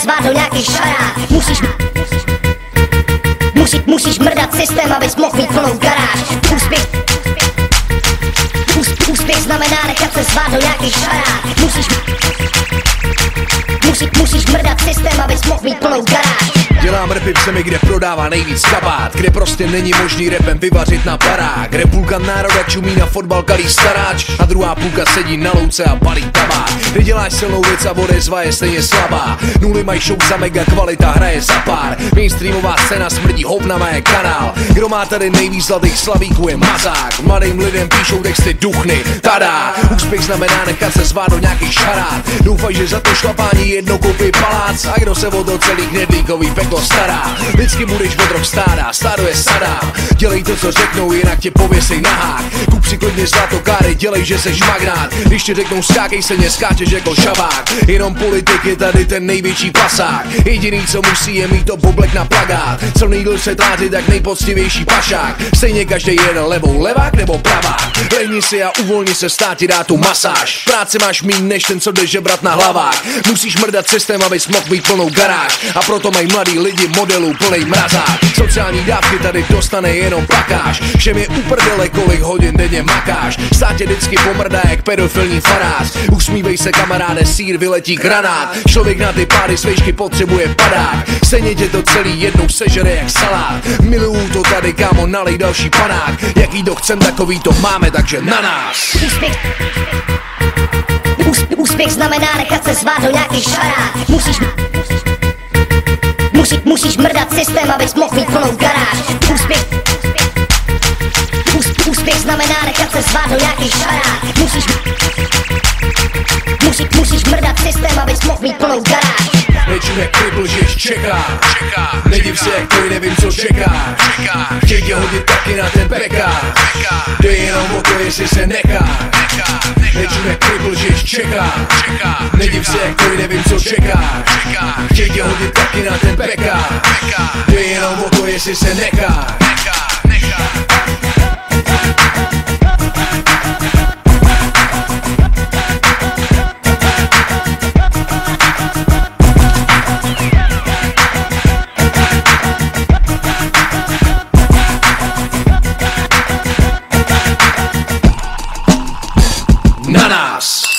zvládnout nějaký šarát. Musíš Musí, musíš mrdat systém, abys mohl mít plnou garáž. Úspěch Ús, Úspěch znamená nechat se zvládnout nějaký šarát. Musíš Musí, musíš mrdat systém, abys mohl mít plnou garáž Dělám repy v zemi, kde prodává nejvíc kabát Kde prostě není možný repem vyvařit na barák Kde půlka národa čumí na fotbal kalí staráč A druhá půlka sedí na louce a balí tabák. Kde děláš silnou věc a odezva je stejně slabá. Nuly mají show za mega kvalita hraje za pár. Mainstreamová scéna smrdí hovna je kanál. Kdo má tady nejvíc zlatých slavíků je mazák. Mladým lidem píšou texty duchny, tada. Úspěch znamená nechat se zvát do nějaký šarát. Doufaj, že za to šlapání jednou koupí palác. A kdo se o to celý knedlíkový peklo costará Vždycky budeš od stádo je sadá. Dělej to, co řeknou, jinak tě pověsej na hák. Kup si klidně zlato káry, dělej, že seš magnát. Když ti řeknou skákej se, neskáčeš jako šavák. Jenom politik je tady ten největší pasák. Jediný, co musí, je mít to boblek na plagát. Co nejdl se tvářit, tak nejpoctivější pašák. Stejně každý jeden levou, levák nebo pravák. Lehni si a uvolni se, stát ti dá tu masáž. Práci máš mín než ten, co jde žebrat na hlavách Musíš mrdat systém, abys mohl mít plnou garáž. A proto mají mladý lidi modelů plný mrazák. Sociální dávky tady dostane jenom pakáš Všem je uprdele, kolik hodin denně makáš. Stát tě vždycky pomrdá jak pedofilní farář. Usmívej se kamaráde, sír vyletí granát. Člověk na ty pády svěžky potřebuje padák. Stejně tě to celý jednou sežere jak salát. Miluju to tady, kámo, nalej další panák. Jaký to chcem, takový to máme, takže na nás. Úspěch. Ús, Úspěch znamená nechat se zvát do nějaký šarát. Musíš systém, abys mohl mít plnou garáž. Úspěch. Ús, Úspěch znamená nechat se do nějaký šarát Musíš Musí, musíš mrdat systém, abys mohl mít plnou garáž Nečím jak kripl, že čeká. Nediv se jak to nevím co čeká. Chtěj tě hodit taky na ten peka Jde jenom o to jestli se nechá Nečím jak kripl, že čeká. Nediv se jak to nevím co čeká. Chtěj tě hodit taky na ten peka Jde jenom o to jestli se nechá Nas.